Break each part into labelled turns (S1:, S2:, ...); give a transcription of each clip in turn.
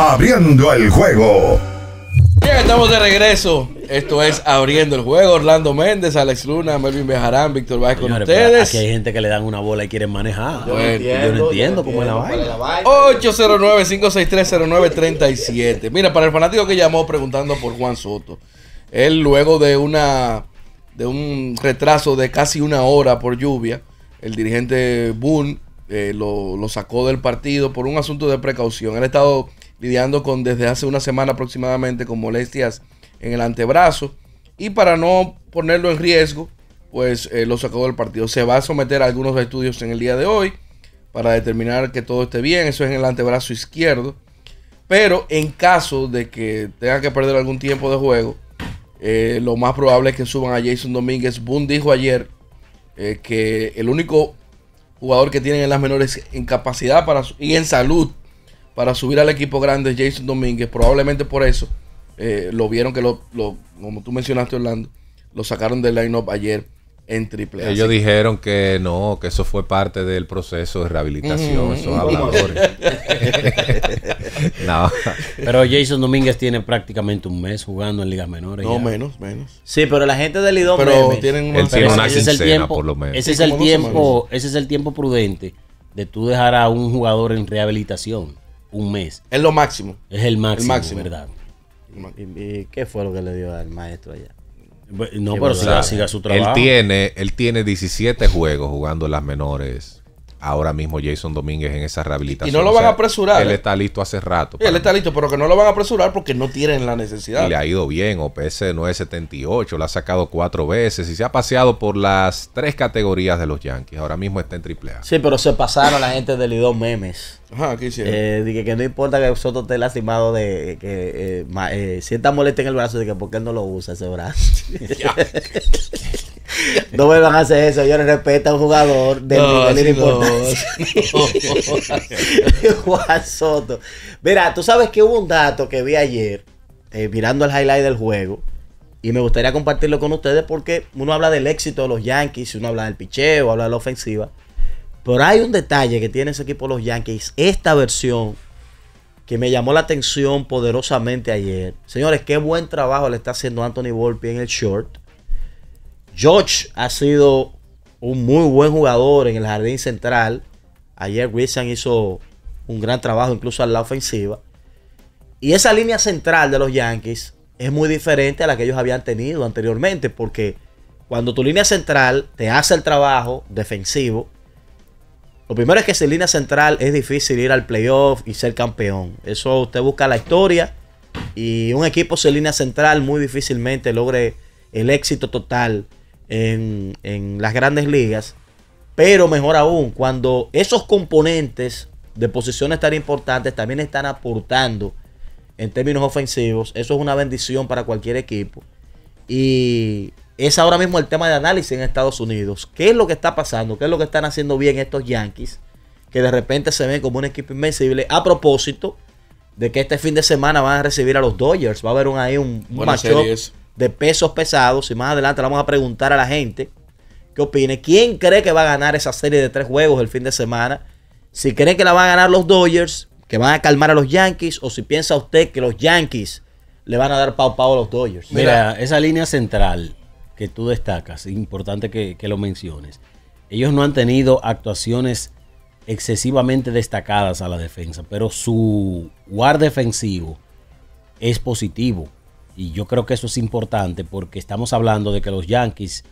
S1: abriendo el juego.
S2: Bien, estamos de regreso. Esto es Abriendo el Juego. Orlando Méndez, Alex Luna, Melvin Bejarán, Víctor Vázquez con
S3: Señores,
S2: ustedes.
S3: Aquí hay gente que le dan una bola y quieren manejar.
S2: Yo no entiendo,
S3: yo no entiendo cómo es la vaina.
S2: 809-56309-37. Mira, para el fanático que llamó preguntando por Juan Soto, él luego de una de un retraso de casi una hora por lluvia, el dirigente Boone eh, lo, lo sacó del partido por un asunto de precaución. Él ha estado lidiando con desde hace una semana aproximadamente con molestias en el antebrazo y para no ponerlo en riesgo, pues eh, lo sacó del partido. Se va a someter a algunos estudios en el día de hoy para determinar que todo esté bien. Eso es en el antebrazo izquierdo. Pero en caso de que tenga que perder algún tiempo de juego, eh, lo más probable es que suban a Jason Domínguez. Boone dijo ayer eh, que el único jugador que tienen en las menores en capacidad para, y en salud para subir al equipo grande Jason Domínguez. Probablemente por eso eh, lo vieron que lo, lo- como tú mencionaste Orlando, lo sacaron del line-up ayer en triple A.
S4: Ellos
S2: Así-
S4: dijeron que no, que eso fue parte del proceso de rehabilitación,
S2: Mm.
S4: esos habladores. no.
S3: Pero Jason Domínguez tiene prácticamente un mes jugando en ligas menores.
S2: No,
S3: ya.
S2: menos, menos.
S5: Sí, pero la gente del Lidón
S2: Pero
S5: Memes-
S2: tienen
S4: tiene
S3: Pero
S4: una
S3: ese es el tiempo,
S4: por lo menos.
S3: Ese es el tiempo, ese es el tiempo prudente de tú dejar a un jugador en rehabilitación un mes.
S2: Es lo máximo.
S3: Es el máximo,
S2: máximo.
S3: ¿verdad?
S5: ¿Y, y qué fue lo que le dio al maestro allá?
S3: No, pero siga, siga su
S4: Él
S3: trabajo.
S4: tiene, él tiene 17 juegos jugando las menores. Ahora mismo Jason Domínguez en esa rehabilitación.
S2: Y no lo
S4: O
S2: van
S4: sea,
S2: a apresurar,
S4: Él está listo hace rato.
S2: Él está listo, pero que no lo van a apresurar porque no tienen la necesidad.
S4: Y le ha ido bien, OPS 978, lo ha sacado cuatro veces y se ha paseado por las tres categorías de los Yankees. Ahora mismo está en AAA.
S5: Sí, pero se pasaron la gente del Lidón Memes.
S2: Ajá, ¿qué hicieron?
S5: Eh, de que, que no importa que Soto esté lastimado de que eh, ma- eh, sienta molestia en el brazo de que por qué él no lo usa ese brazo. no me van a hacer eso, yo le respeto a un jugador del
S2: No,
S5: nivel de
S2: no,
S5: importancia. Juan Soto. Mira, tú sabes que hubo un dato que vi ayer, eh, mirando el highlight del juego, y me gustaría compartirlo con ustedes porque uno habla del éxito de los Yankees, uno habla del picheo, habla de la ofensiva. Pero hay un detalle que tiene ese equipo de los Yankees, esta versión, que me llamó la atención poderosamente ayer. Señores, qué buen trabajo le está haciendo Anthony Volpe en el short. George ha sido un muy buen jugador en el jardín central. Ayer Wilson hizo un gran trabajo incluso en la ofensiva. Y esa línea central de los Yankees es muy diferente a la que ellos habían tenido anteriormente, porque cuando tu línea central te hace el trabajo defensivo, lo primero es que sin línea central es difícil ir al playoff y ser campeón. Eso usted busca la historia y un equipo sin línea central muy difícilmente logre el éxito total en, en las grandes ligas. Pero mejor aún, cuando esos componentes de posiciones tan importantes también están aportando en términos ofensivos, eso es una bendición para cualquier equipo. Y es ahora mismo el tema de análisis en Estados Unidos. ¿Qué es lo que está pasando? ¿Qué es lo que están haciendo bien estos Yankees? Que de repente se ven como un equipo invencible. A propósito de que este fin de semana van a recibir a los Dodgers. Va a haber un, ahí un, un matchup. De pesos pesados. Y más adelante le vamos a preguntar a la gente qué opine. ¿Quién cree que va a ganar esa serie de tres juegos el fin de semana? Si creen que la van a ganar los Dodgers, que van a calmar a los Yankees, o si piensa usted que los Yankees le van a dar pau pau a los Dodgers.
S3: Mira, esa línea central que tú destacas, es importante que, que lo menciones. Ellos no han tenido actuaciones excesivamente destacadas a la defensa, pero su guard defensivo es positivo. Y yo creo que eso es importante porque estamos hablando de que los Yankees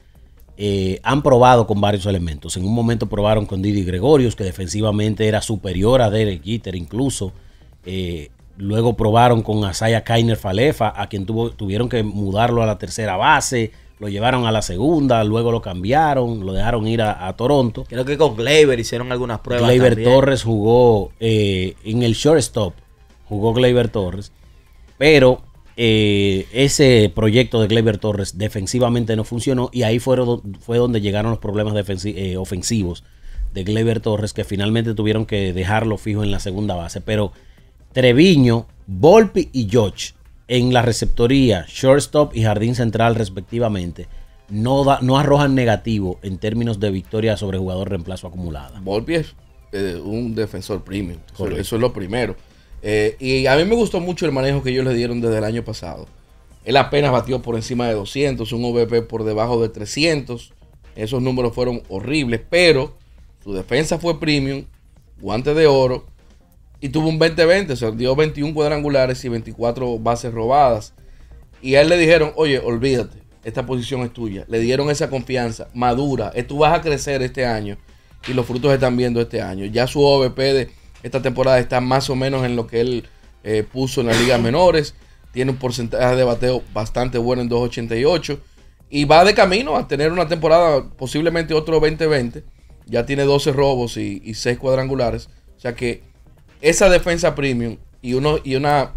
S3: eh, han probado con varios elementos. En un momento probaron con Didi Gregorius, que defensivamente era superior a Derek Jeter incluso. Eh, luego probaron con Asaya Kainer Falefa, a quien tuvo- tuvieron que mudarlo a la tercera base. Lo llevaron a la segunda, luego lo cambiaron, lo dejaron ir a, a Toronto.
S5: Creo que con Gleyber hicieron algunas pruebas.
S3: Gleyber
S5: también.
S3: Torres jugó eh, en el shortstop, jugó Gleyber Torres, pero eh, ese proyecto de Gleyber Torres defensivamente no funcionó y ahí fueron, fue donde llegaron los problemas eh, ofensivos de Gleyber Torres que finalmente tuvieron que dejarlo fijo en la segunda base. Pero Treviño, Volpi y George en la receptoría, shortstop y jardín central respectivamente, no, da- no arrojan negativo en términos de victoria sobre jugador reemplazo acumulada.
S2: Volpi es eh, un defensor premium.
S3: Correcto.
S2: eso es lo primero. Eh, y a mí me gustó mucho el manejo que ellos le dieron desde el año pasado. Él apenas batió por encima de 200, un OVP por debajo de 300. Esos números fueron horribles, pero su defensa fue premium, guante de oro y tuvo un 20-20, o sea, dio 21 cuadrangulares y 24 bases robadas. Y a él le dijeron, oye, olvídate, esta posición es tuya. Le dieron esa confianza, madura, eh, tú vas a crecer este año y los frutos están viendo este año. Ya su OVP de esta temporada está más o menos en lo que él eh, puso en las ligas menores. Tiene un porcentaje de bateo bastante bueno en 2.88. Y va de camino a tener una temporada, posiblemente otro 2020. Ya tiene 12 robos y, y 6 cuadrangulares. O sea que esa defensa premium y, uno, y una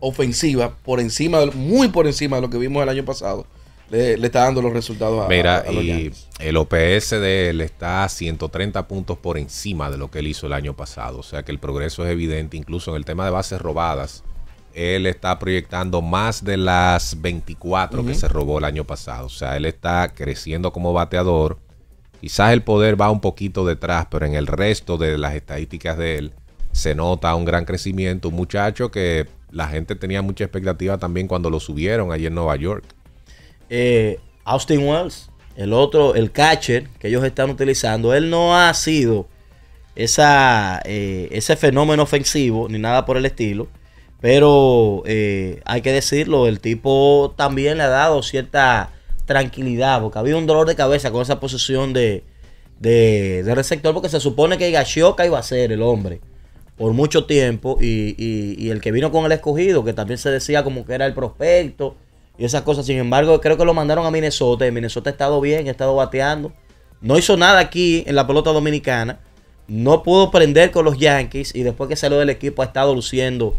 S2: ofensiva por encima, muy por encima de lo que vimos el año pasado, le, le está dando los resultados a,
S4: Mira,
S2: a- a los
S4: y
S2: Yankees.
S4: el OPS de él está a 130 puntos por encima de lo que él hizo el año pasado. O sea que el progreso es evidente, incluso en el tema de bases robadas. Él está proyectando más de las 24 que se robó el año pasado. O sea, él está creciendo como bateador. Quizás el poder va un poquito detrás, pero en el resto de las estadísticas de él se nota un gran crecimiento. Un muchacho que la gente tenía mucha expectativa también cuando lo subieron allí en Nueva York.
S5: Eh, Austin Wells, el otro, el catcher que ellos están utilizando, él no ha sido esa, eh, ese fenómeno ofensivo ni nada por el estilo. Pero eh, hay que decirlo, el tipo también le ha dado cierta tranquilidad, porque había un dolor de cabeza con esa posición de, de, receptor, porque se supone que Gashioka iba a ser el hombre por mucho tiempo y, y- y el que vino con el escogido, que también se decía como que era el prospecto y esas cosas. Sin embargo, creo que lo mandaron a Minnesota y Minnesota ha estado bien, ha estado bateando. No hizo nada aquí en la pelota dominicana. No pudo prender con los Yankees y después que salió del equipo ha estado luciendo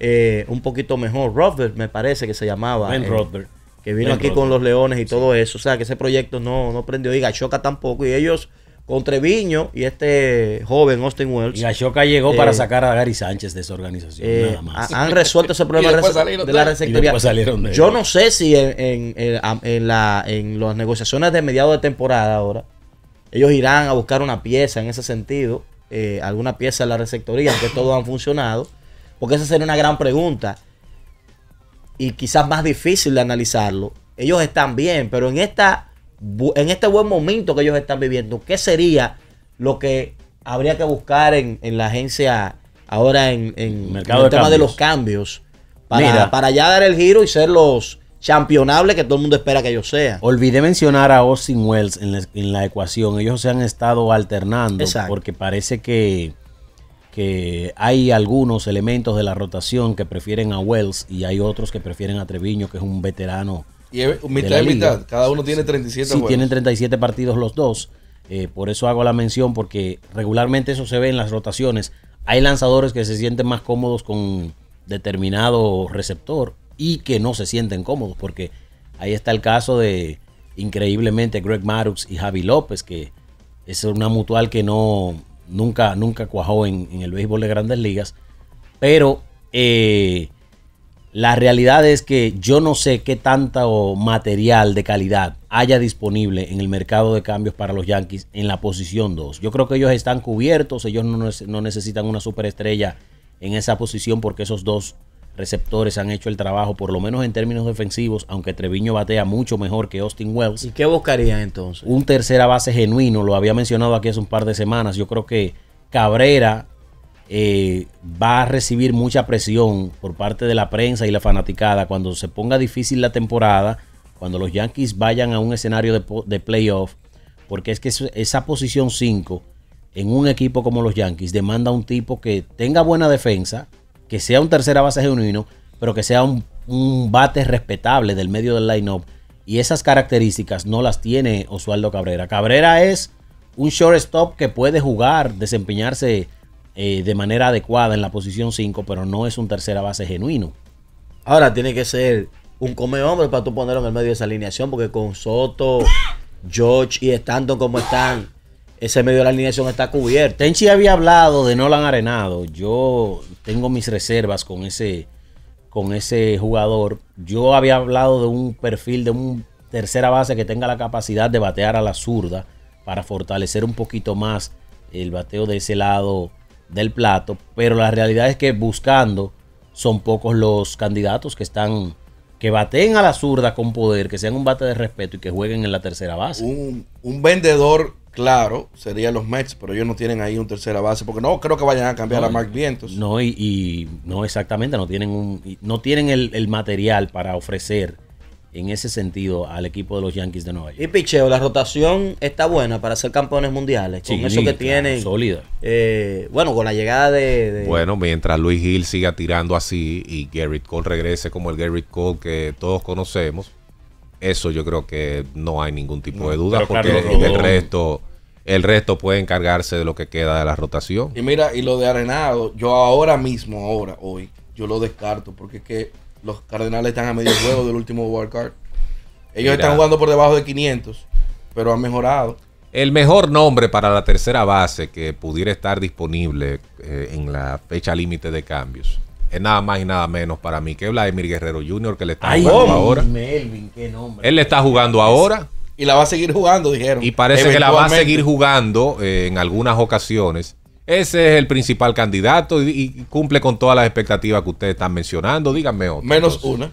S5: eh, un poquito mejor. Robert me parece que se llamaba.
S3: Ben
S5: eh, que vino
S3: Ben
S5: aquí con los Leones y todo eso. O sea, que ese proyecto no, no prendió. Y Gachoca tampoco. Y ellos, con Treviño y este joven Austin Wells,
S3: Y Ashoka llegó para
S5: Eh,
S3: sacar a Gary Sánchez de esa organización,
S5: eh,
S3: nada más.
S5: ha- han resuelto ese problema de la
S3: salieron de.
S5: Yo no sé si en, en- en- am- en la, en las negociaciones de mediados de temporada ahora, ellos irán a buscar una pieza en ese sentido, eh, alguna pieza de la receptoría, que todos han funcionado, porque esa sería una gran pregunta y quizás más difícil de analizarlo. Ellos están bien, pero en esta en este buen momento que ellos están viviendo, ¿qué sería lo que habría que buscar en, en la agencia ahora en, en-
S3: Mercado
S5: en el
S3: de
S5: tema de los cambios? Para,
S3: Mira.
S5: para ya dar el giro y ser los championables que todo el mundo espera que ellos sean.
S3: Olvidé mencionar a Austin Wells en la, en la ecuación. Ellos se han estado alternando
S5: Exacto.
S3: porque parece que, que hay algunos elementos de la rotación que prefieren a Wells y hay otros que prefieren a Treviño, que es un veterano.
S2: Y es mitad y mitad. Cada uno tiene 37
S3: Sí,
S2: juegos.
S3: tienen 37 partidos los dos. Eh, por eso hago la mención, porque regularmente eso se ve en las rotaciones. Hay lanzadores que se sienten más cómodos con determinado receptor y que no se sienten cómodos, porque ahí está el caso de increíblemente Greg Maddux y Javi López, que es una mutual que no nunca, nunca cuajó en, en el béisbol de grandes ligas. Pero eh, la realidad es que yo no sé qué tanto material de calidad haya disponible en el mercado de cambios para los Yankees en la posición 2. Yo creo que ellos están cubiertos, ellos no, nece- no necesitan una superestrella en esa posición porque esos dos receptores han hecho el trabajo, por lo menos en términos defensivos, aunque Treviño batea mucho mejor que Austin Wells
S5: ¿Y qué buscarían entonces?
S3: un tercera base genuino, lo había mencionado aquí hace un par de semanas. Yo creo que Cabrera eh, va a recibir mucha presión por parte de la prensa y la fanaticada cuando se ponga difícil la temporada, cuando los Yankees vayan a un escenario de, playoff, porque es que esa posición 5 en un equipo como los Yankees demanda un tipo que tenga buena defensa, que sea un tercera base genuino, pero que sea un, un bate respetable del medio del line-up. Y esas características no las tiene Osvaldo Cabrera. Cabrera es un shortstop que puede jugar, desempeñarse eh, de manera adecuada en la posición 5, pero no es un tercera base genuino.
S5: Ahora tiene que ser un come hombre para tú ponerlo en el medio de esa alineación, porque con Soto, George y Stanton como están, ese medio de la alineación está cubierto.
S3: Tenchi había hablado de Nolan Arenado. Yo tengo mis reservas con ese, con ese jugador. Yo había hablado de un perfil de un tercera base que tenga la capacidad de batear a la zurda para fortalecer un poquito más el bateo de ese lado del plato, pero la realidad es que buscando son pocos los candidatos que están que baten a la zurda con poder, que sean un bate de respeto y que jueguen en la tercera base.
S2: Un, un vendedor claro serían los Mets, pero ellos no tienen ahí un tercera base, porque no creo que vayan a cambiar a Mark Vientos.
S3: No, y, y no exactamente, no tienen un, no tienen el, el material para ofrecer en ese sentido al equipo de los Yankees de Nueva York.
S5: Y picheo, la rotación está buena para ser campeones mundiales. Con
S3: Sí,
S5: eso que tienen.
S3: sólida.
S5: eh, bueno, con la llegada de. de-
S4: Bueno, mientras Luis Gil siga tirando así y Garrett Cole regrese como el Garrett Cole que todos conocemos, eso yo creo que no hay ningún tipo de duda porque
S3: Carlos
S4: el resto el resto puede encargarse de lo que queda de la rotación.
S2: Y mira, y lo de Arenado, yo ahora mismo, ahora, hoy, yo lo descarto, porque es que los Cardenales están a medio juego del último wild card. Ellos
S4: Mira.
S2: están jugando por debajo de 500, pero han mejorado.
S4: El mejor nombre para la tercera base que pudiera estar disponible eh, en la fecha límite de cambios es nada más y nada menos para mí que Vladimir Guerrero Jr. que le está
S3: Ay,
S4: jugando ahora.
S3: Melvin, qué nombre.
S4: Él le está jugando ahora
S2: Y la va a seguir jugando, dijeron.
S4: y parece que la va a seguir jugando eh, en algunas ocasiones. Ese es el principal candidato y, y cumple con todas las expectativas que ustedes están mencionando. Díganme otro.
S2: Menos
S4: entonces.
S2: una,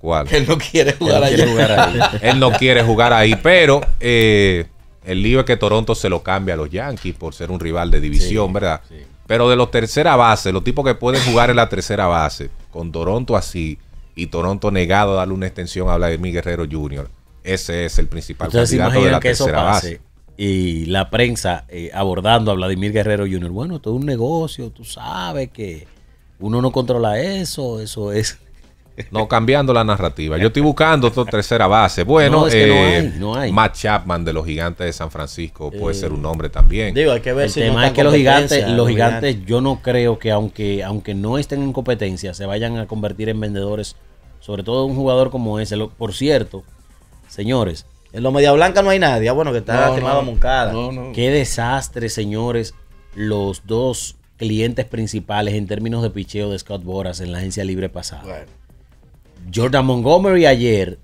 S4: ¿Cuál?
S2: él no quiere jugar
S3: Él
S2: allá.
S3: quiere jugar ahí.
S4: Él no quiere jugar ahí, pero eh, el lío es que Toronto se lo cambia a los Yankees por ser un rival de división, ¿verdad? Pero de los tercera base, los tipos que pueden jugar en la tercera base, con Toronto así y Toronto negado a darle una extensión a Vladimir Guerrero Jr., ese es el principal candidato de la
S3: eso
S4: tercera
S3: pase
S4: base.
S3: Y la prensa eh, abordando a Vladimir Guerrero Jr. Bueno, todo es un negocio, tú sabes que uno no controla eso, eso es.
S4: No, cambiando la narrativa. Yo estoy buscando otra tercera base. Bueno,
S3: No, es que no
S4: eh,
S3: hay, no hay.
S4: Matt Chapman de los Gigantes de San Francisco puede
S5: Eh,
S4: ser un nombre también.
S5: Digo, hay que ver
S3: El
S5: si
S3: tema es que los gigantes, los gigantes, yo no creo que aunque, aunque no estén en competencia, se vayan a convertir en vendedores, sobre todo un jugador como ese. Por cierto, señores,
S5: En los Media Blanca no hay nadie. Ah, bueno, que está
S2: No, no,
S5: Moncada.
S2: no.
S3: Qué desastre, señores, los dos clientes principales en términos de picheo de Scott Boras en la agencia libre pasada.
S2: Bueno,
S3: Jordan Montgomery ayer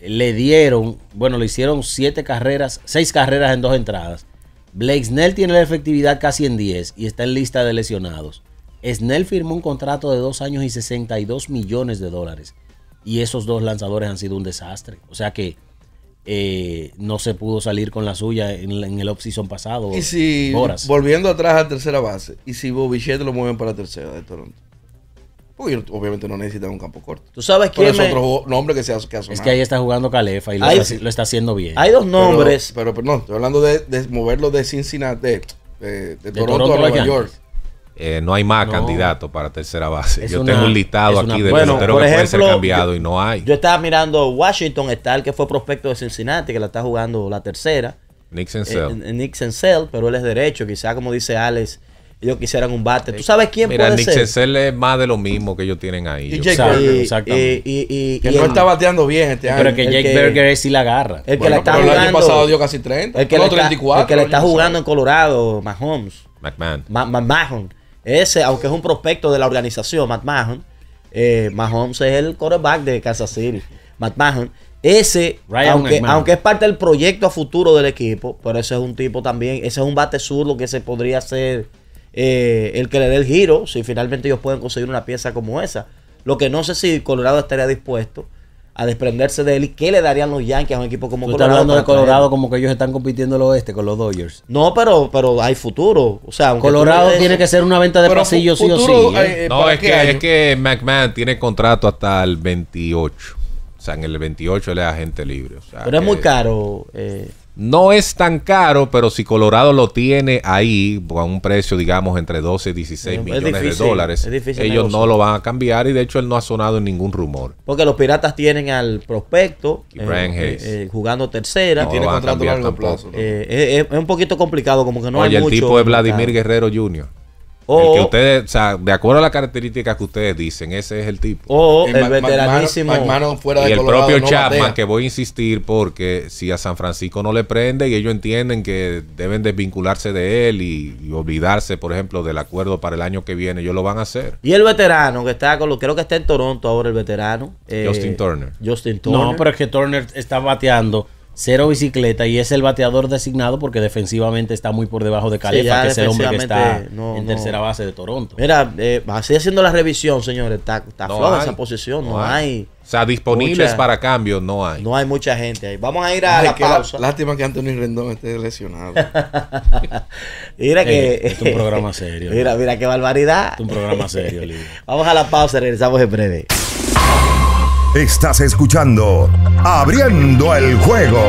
S3: le dieron, bueno, le hicieron siete carreras, seis carreras en dos entradas. Blake Snell tiene la efectividad casi en 10 y está en lista de lesionados. Snell firmó un contrato de dos años y 62 millones de dólares. Y esos dos lanzadores han sido un desastre. O sea que eh, no se pudo salir con la suya en, el off-season pasado.
S2: y si, volviendo atrás a tercera base, y si Bobichet lo mueven para tercera de Toronto. Porque obviamente no necesitan un campo corto.
S5: ¿Tú sabes
S2: Pero
S5: quién
S2: es
S5: me-
S2: otro nombre que se ha, que ha
S3: Es que ahí está jugando Calefa y lo,
S5: Hay-
S3: está, lo está haciendo bien.
S5: Hay dos
S2: Pero-
S5: nombres.
S2: Pero, pero no, estoy hablando de, de moverlo de Cincinnati, de, de- de Toronto,
S3: Toronto
S2: a Nueva
S3: Yankees.
S4: Eh, no hay más
S3: No.
S4: candidatos para tercera base.
S3: Es
S4: Yo
S3: una-
S4: tengo un listado
S3: es una-
S4: aquí de
S5: Bueno,
S4: peloteros
S5: por
S4: que pueden ser
S5: yo-
S4: y no hay.
S5: Yo estaba mirando Washington, está el que fue prospecto de Cincinnati, que la está jugando la tercera.
S4: Nick
S5: Eh,
S4: Senzel.
S5: eh, Nick Senzel, pero él es derecho. Quizá, como dice Alex, ellos quisieran un bate. ¿Tú sabes quién
S4: Mira,
S5: puede
S4: Nick
S5: ser?
S4: Senzel es más de lo mismo que ellos tienen ahí.
S2: Y Jake Berger,
S3: exactamente.
S5: y- y- y-
S2: que
S5: y
S2: no
S5: el-
S2: está bateando bien este año.
S3: Pero que Jake
S5: que-
S3: Berger es sí la agarra.
S5: El que
S2: Bueno,
S5: la está
S2: pero el año
S5: jugando.
S2: pasado dio casi 30.
S5: El que,
S2: no,
S5: le está,
S2: 34.
S5: el que le
S2: el
S5: está
S2: año
S5: jugando en. Colorado, Mahomes.
S4: McMahon.
S5: Ma- Ma- Mahon. Ese, aunque es un prospecto de la organización, Matt Mahon, eh, Mahomes es el quarterback de Kansas City. Matt Mahon. Ese,
S3: Ryan
S5: aunque, aunque es parte del proyecto a futuro del equipo, pero ese es un tipo también, ese es un bate zurdo que se podría ser eh, el que le dé el giro, si finalmente ellos pueden conseguir una pieza como esa. Lo que no sé si Colorado estaría dispuesto a desprenderse de él y qué le darían los Yankees a un equipo como
S3: Tú estás
S5: Colorado.
S3: hablando de. Colorado como que ellos están compitiendo el oeste con los Dodgers.
S5: No, pero, pero hay futuro. O sea,
S3: Colorado tiene que ser una venta de
S2: Pero
S3: pasillo sí o sí. ¿eh?
S2: eh,
S4: No,
S2: ¿para
S4: es que, es que McMahon tiene contrato hasta el 28. O sea, en el 28 él es agente libre. O sea,
S5: Pero es muy caro. eh,
S4: No es tan caro, pero si Colorado lo tiene ahí a un precio, digamos, entre 12 y 16
S5: Es
S4: millones
S5: difícil,
S4: de dólares, ellos no lo van a cambiar y de hecho él no ha sonado en ningún rumor.
S5: porque los piratas tienen al prospecto
S4: Hayes.
S5: eh, jugando tercera.
S4: No
S2: tiene contrato largo plazo. ¿no?
S5: Eh, es, es un poquito complicado, como que no
S4: Oye,
S5: hay
S4: el
S5: mucho.
S4: tipo es
S5: el
S4: Vladimir. Guerrero Jr.
S5: O,
S4: El que ustedes, o sea, de acuerdo a las características que ustedes dicen, ese es el tipo.
S5: o
S2: Eh,
S5: el
S2: Ma-
S5: veteranísimo.
S2: Fuera
S4: y
S2: de
S4: el
S2: Colorado
S4: propio
S2: no
S4: Chapman,
S2: batea.
S4: que voy a insistir porque si a San Francisco no le prende y ellos entienden que deben desvincularse de él y, y olvidarse, por ejemplo, del acuerdo para el año que viene, ellos lo van a hacer.
S5: Y el veterano que está con lo, creo que está en Toronto ahora el veterano. eh,
S4: Justin Turner.
S5: Justin Turner.
S3: No, pero es que Turner está bateando cero bicicleta y es el bateador designado porque defensivamente está muy por debajo de Califa,
S5: ya
S3: que es el hombre que está
S5: no,
S3: en
S5: no.
S3: tercera base de Toronto.
S5: Mira, eh, así haciendo la revisión, señores, está, está
S4: No
S5: floja esa posición, no,
S4: No hay.
S5: hay.
S4: O sea, disponibles
S5: Mucha-
S4: para cambio no hay.
S5: no hay mucha gente ahí. Vamos a ir a
S2: Ay,
S5: la pausa.
S2: lástima que Anthony Rendón esté lesionado.
S5: Mira que.
S3: Eh, es un programa serio.
S5: Mira, mira qué barbaridad.
S3: Es un programa serio.
S5: Vamos a la pausa, regresamos en breve.
S1: Estás escuchando Abriendo el juego.